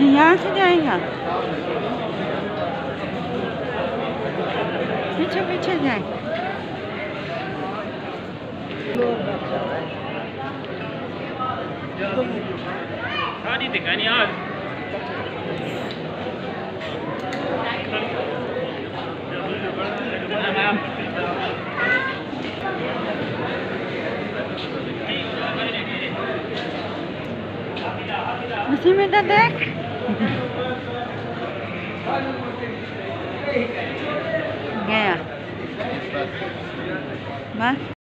Ja, c'est dingue. Bitte, bitte, nein. Ja, die Dinge, ja. Masimi'da dek. Gaya. Ma?